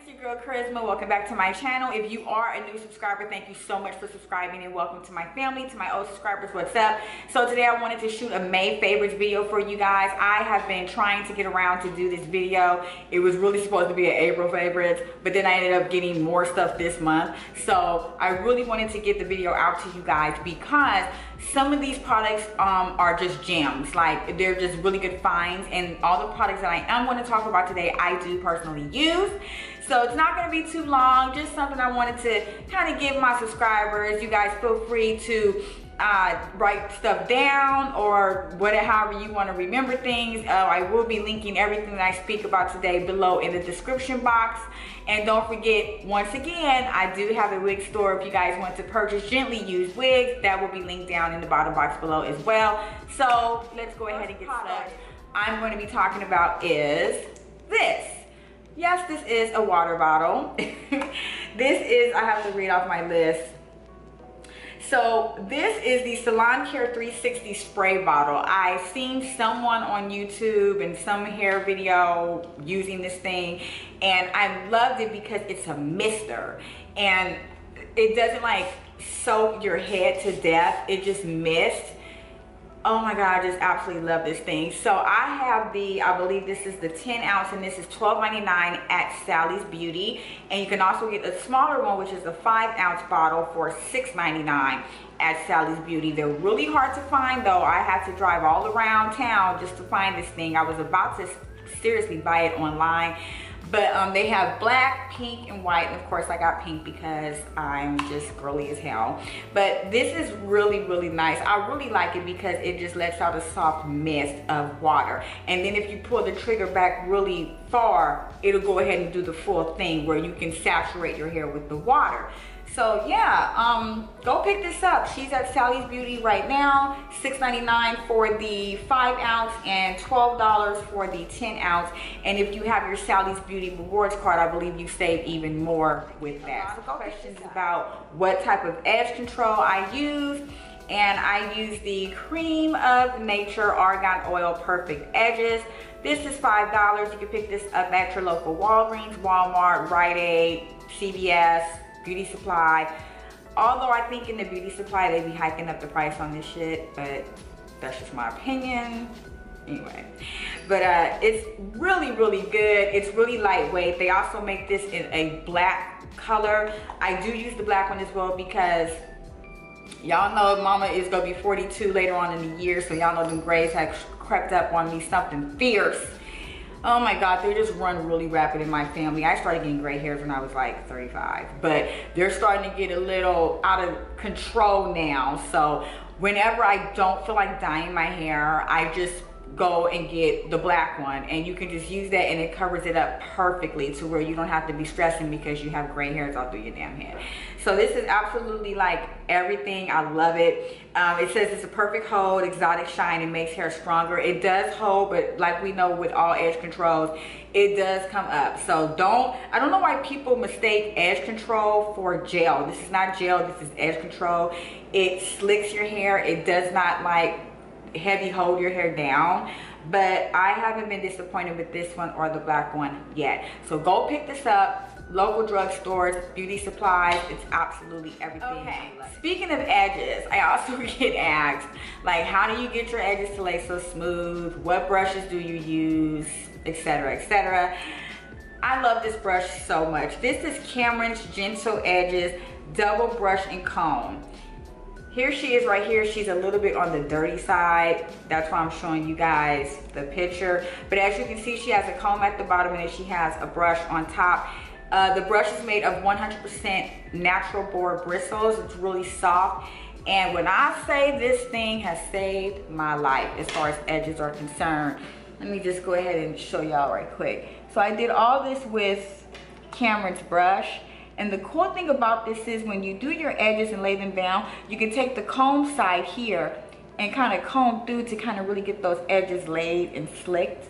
it's your girl Kharizma. Welcome back to my channel. If you are a new subscriber, thank you so much for subscribing and welcome to my family, to my old subscribers, what's up? So today I wanted to shoot a May favorites video for you guys. I have been trying to get around to do this video. It was really supposed to be an April favorites, but then I ended up getting more stuff this month. So I really wanted to get the video out to you guys because some of these products um, are just gems. Like they're just really good finds and all the products that I am going to talk about today, I do personally use. So it's not gonna be too long, just something I wanted to kind of give my subscribers. You guys feel free to uh, write stuff down or whatever, however you want to remember things. Uh, I will be linking everything that I speak about today below in the description box. And don't forget, once again, I do have a wig store if you guys want to purchase gently used wigs. That will be linked down in the bottom box below as well. So let's go ahead and get started. I'm going to be talking about is this. Yes, this is a water bottle. this is, I have to read off my list. So this is the Salon Care 360 spray bottle. I've seen someone on YouTube and some hair video using this thing and I loved it because it's a mister and it doesn't like soak your head to death. It just mist oh my god i just absolutely love this thing. So i have the i believe this is the 10 ounce and this is 12.99 at sally's beauty. And you can also get a smaller one which is a 5 ounce bottle for 6.99 at sally's beauty. They're really hard to find though. I had to drive all around town just to find this thing. I was about to seriously buy it online but um, they have black, pink, and white. And of course I got pink because I'm just girly as hell. But this is really, really nice. I really like it because it just lets out a soft mist of water. And then if you pull the trigger back really far, it'll go ahead and do the full thing where you can saturate your hair with the water. So yeah, um, go pick this up. She's at Sally's Beauty right now. $6.99 for the five ounce and $12 for the 10 ounce. And if you have your Sally's Beauty rewards card, I believe you save even more with that. So questions about what type of edge control I use. And I use the Creme of Nature Argan Oil Perfect Edges. This is $5. You can pick this up at your local Walgreens, Walmart, Rite Aid, CVS, beauty supply. Although I think in the beauty supply, they be hiking up the price on this shit, but that's just my opinion. Anyway, but uh, it's really, really good. It's really lightweight. They also make this in a black color. I do use the black one as well because y'all know mama is gonna be 42 later on in the year, so y'all know them grays have crept up on me something fierce oh my god they just run really rapid in my family. I started getting gray hairs when i was like 35 but they're starting to get a little out of control now. So whenever i don't feel like dyeing my hair i just go and get the black one. And you can just use that and it covers it up perfectly to where you don't have to be stressing because you have gray hairs all through your damn head so this is absolutely like everything. I love it. Um, it says it's a perfect hold exotic shine. And makes hair stronger. It does hold but like we know with all edge controls it does come up. So don't i don't know why people mistake edge control for gel. This is not gel. This is edge control. It slicks your hair. It does not like heavy hold your hair down. But i haven't been disappointed with this one or the black one yet. So go pick this up. Local drugstores beauty supplies it's absolutely everything. Okay. Speaking of edges i also get asked like how do you get your edges to lay so smooth? What brushes do you use? Etc etc i love this brush so much. This is cameron's gentle edges double brush and comb here she is right here. She's a little bit on the dirty side. That's why I'm showing you guys the picture. But as you can see, she has a comb at the bottom and then she has a brush on top. Uh, the brush is made of 100% natural boar bristles. It's really soft. And when I say this thing has saved my life as far as edges are concerned, let me just go ahead and show y'all right quick. So I did all this with Cameron's brush and the cool thing about this is when you do your edges and lay them down, you can take the comb side here and kind of comb through to kind of really get those edges laid and slicked.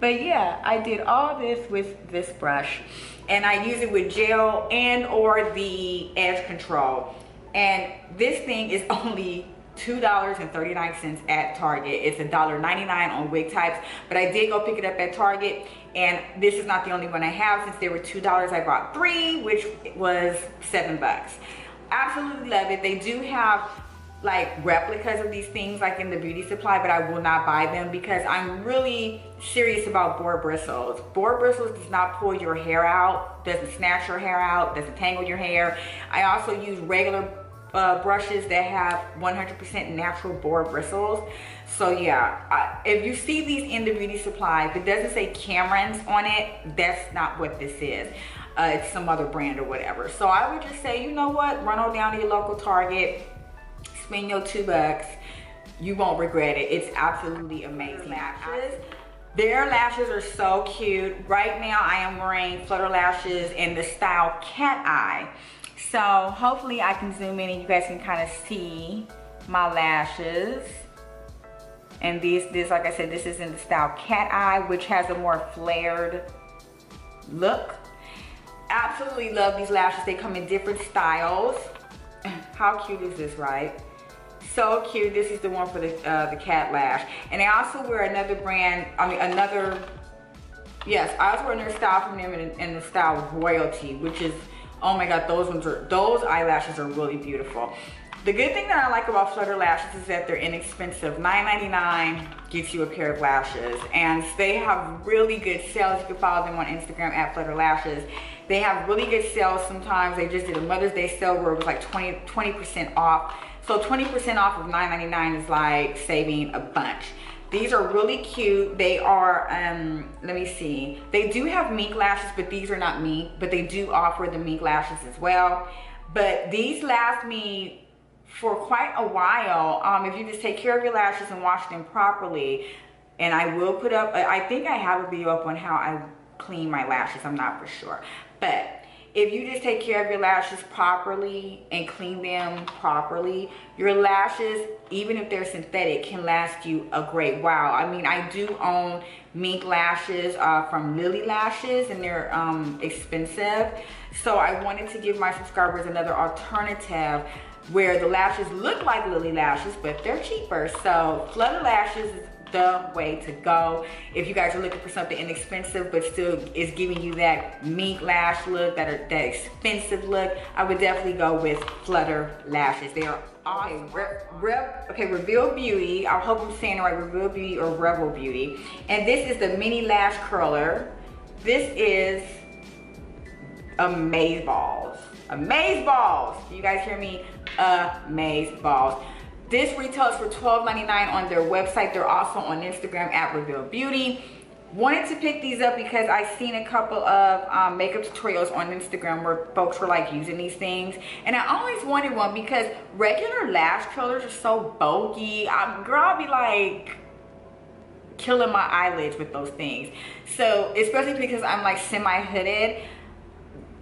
But yeah, I did all this with this brush and I use it with gel and or the edge control. And this thing is only $2.39 at Target. It's $1.99 on wig types, but I did go pick it up at Target and this is not the only one I have. Since they were $2, I bought three, which was seven bucks. Absolutely love it. They do have like replicas of these things like in the beauty supply but I will not buy them because I'm really serious about boar bristles. Boar bristles does not pull your hair out, doesn't snatch your hair out, doesn't tangle your hair. I also use regular uh, brushes that have 100% natural boar bristles. So yeah, I, if you see these in the beauty supply, if it doesn't say Cameron's on it, that's not what this is. Uh, it's some other brand or whatever. So I would just say, you know what? Run on down to your local Target, spend your two bucks. You won't regret it. It's absolutely amazing. Lashes. Their lashes are so cute. Right now I am wearing Flutter Lashes in the style Cat Eye. So hopefully I can zoom in and you guys can kind of see my lashes. And these, this, like I said, this is in the style Cat Eye, which has a more flared look. Absolutely love these lashes. They come in different styles. How cute is this, right? So cute. This is the one for the, uh, the cat lash. And I also wear another brand, I mean, another, yes, I also wear another style from them in, in the style Royalty, which is Oh my God, those ones are, those eyelashes are really beautiful. The good thing that I like about Flutter Lashes is that they're inexpensive. $9.99 gets you a pair of lashes. And they have really good sales. You can follow them on Instagram at Flutter Lashes. They have really good sales sometimes. They just did a Mother's Day sale where it was like 20, 20% off. So 20% off of $9.99 is like saving a bunch. These are really cute. They are, um, let me see. They do have mink lashes, but these are not mink, but they do offer the mink lashes as well. But these last me for quite a while. Um, if you just take care of your lashes and wash them properly. And I will put up, I think I have a video up on how I clean my lashes. I'm not for sure. But if you just take care of your lashes properly and clean them properly, your lashes, even if they're synthetic, can last you a great while. I mean, I do own mink lashes uh, from Lilly Lashes and they're um, expensive. So I wanted to give my subscribers another alternative where the lashes look like Lilly Lashes, but they're cheaper. So Flutter Lashes is the way to go. If you guys are looking for something inexpensive but still is giving you that mink lash look, that, are, that expensive look, I would definitely go with Flutter Lashes. They are awesome. Okay, Rev, okay, Reveal Beauty. I hope I'm saying it right, Reveal Beauty or Revel Beauty. And this is the mini lash curler. This is Amaze Balls. Amaze Balls. You guys hear me? Amaze Balls. This retails for $12.99 on their website. They're also on Instagram at Reveal Beauty. Wanted to pick these up because I seen a couple of um, makeup tutorials on Instagram where folks were like using these things. And I always wanted one because regular lash curlers are so bulky. I'm, girl, I'll be like, killing my eyelids with those things. So, especially because I'm like semi-hooded,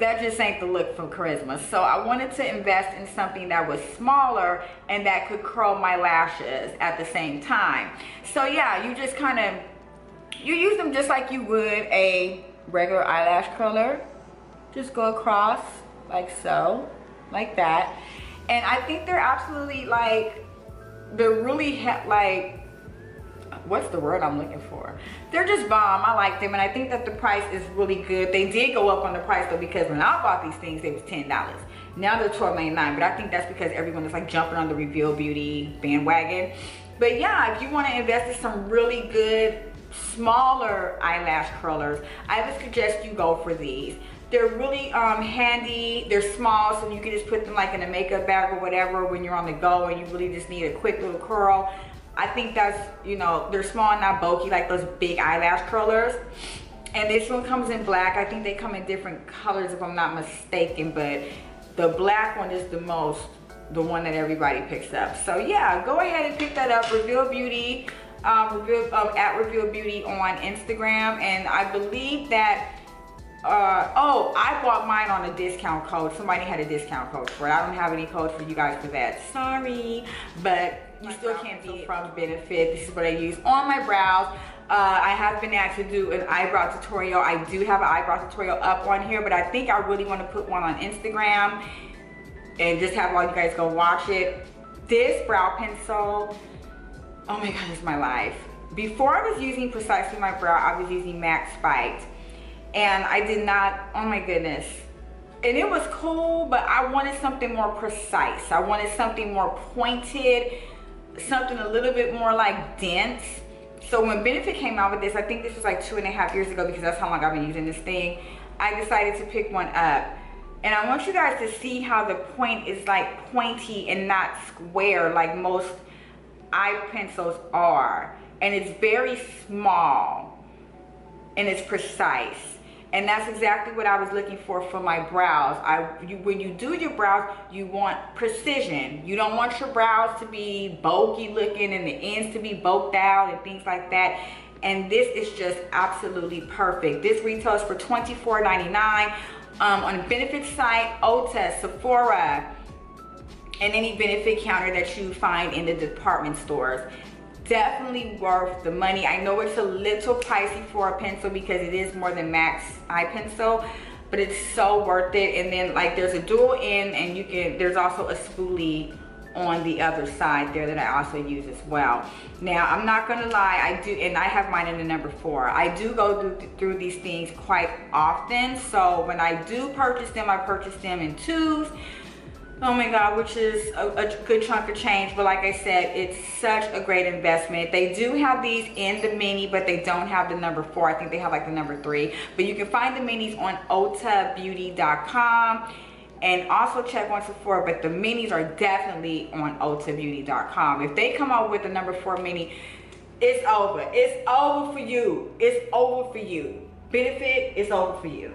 that just ain't the look for Kharizma. So I wanted to invest in something that was smaller and that could curl my lashes at the same time. So yeah, you just kind of, you use them just like you would a regular eyelash curler. Just go across like so, like that. And I think they're absolutely like, they're really like what's the word I'm looking for? They're just bomb. I like them and I think that the price is really good. They did go up on the price though because when I bought these things, they was $10. Now they're $12.99, but I think that's because everyone is like jumping on the Reveal Beauty bandwagon. But yeah, if you want to invest in some really good smaller eyelash curlers, I would suggest you go for these. They're really um, handy. They're small, so you can just put them like in a makeup bag or whatever when you're on the go and you really just need a quick little curl. I think that's, you know, they're small and not bulky like those big eyelash curlers. And this one comes in black. I think they come in different colors if I'm not mistaken, but the black one is the most, the one that everybody picks up. So yeah, go ahead and pick that up. Reveal Beauty, um, Reveal, um, at Reveal Beauty on Instagram. And I believe that uh, oh, I bought mine on a discount code. Somebody had a discount code for it. I don't have any code for you guys for that. Sorry, but you still can't be from benefit. This is what I use on my brows. Uh, I have been asked to do an eyebrow tutorial. I do have an eyebrow tutorial up on here, but I think I really want to put one on Instagram and just have all you guys go watch it. this brow pencil, oh my God, it's my life. Before I was using precisely my brow, I was using MAC Spiked. And I did not, oh my goodness. And it was cool, but I wanted something more precise. I wanted something more pointed, something a little bit more like dense. So when Benefit came out with this, I think this was like two and a half years ago because that's how long I've been using this thing. I decided to pick one up. And I want you guys to see how the point is like pointy and not square like most eye pencils are. And it's very small and it's precise. And that's exactly what I was looking for for my brows. I, you, when you do your brows, you want precision. You don't want your brows to be bulky looking and the ends to be bulked out and things like that. And this is just absolutely perfect. This retails for $24.99 um, on benefit site, Ulta, Sephora, and any benefit counter that you find in the department stores definitely worth the money. I know it's a little pricey for a pencil because it is more than MAC's eye pencil, but it's so worth it. And then like there's a dual end and you can, there's also a spoolie on the other side there that I also use as well. Now, I'm not gonna lie, I do, and I have mine in the number four. I do go through, through these things quite often. So when I do purchase them, I purchase them in twos oh my god which is a, a, good chunk of change but like i said it's such a great investment. They do have these in the mini but they don't have the number four. I think they have like the number three. But you can find the minis on ultabeauty.com and also check one to four but the minis are definitely on ultabeauty.com if they come out with the number four mini it's over. It's over for you. It's over for you. Benefit is over for you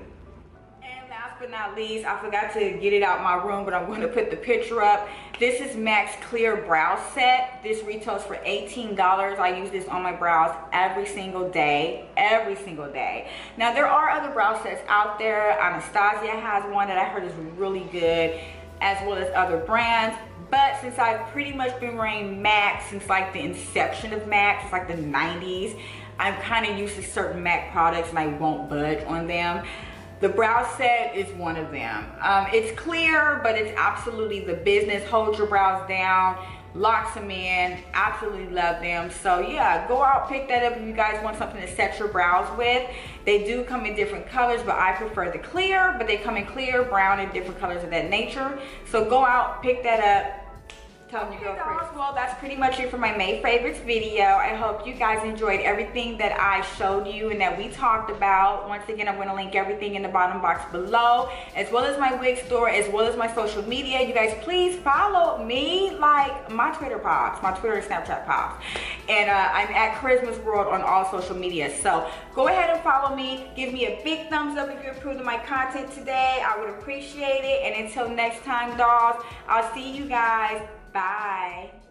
but not least, I forgot to get it out my room, but I'm going to put the picture up. This is MAC's Clear Brow Set. This retails for $18. I use this on my brows every single day, every single day. Now, there are other brow sets out there. Anastasia has one that I heard is really good, as well as other brands. But since I've pretty much been wearing MAC since like the inception of MAC, it's like the 90s, I'm kind of used to certain MAC products and I won't budge on them. The brow set is one of them. Um, it's clear, but it's absolutely the business. Hold your brows down, locks them in, absolutely love them. So yeah, go out, pick that up if you guys want something to set your brows with. They do come in different colors, but I prefer the clear, but they come in clear, brown, and different colors of that nature. So go out, pick that up, telling you hey girls, well that's pretty much it for my May favorites video. I hope you guys enjoyed everything that I showed you and that we talked about. Once again, I'm gonna link everything in the bottom box below, as well as my wig store, as well as my social media. You guys please follow me, like my Twitter pops, my Twitter and Snapchat pops. And uh, I'm at Christmas World on all social media. So go ahead and follow me. Give me a big thumbs up if you approved of my content today. I would appreciate it. And until next time, dolls, I'll see you guys Bye.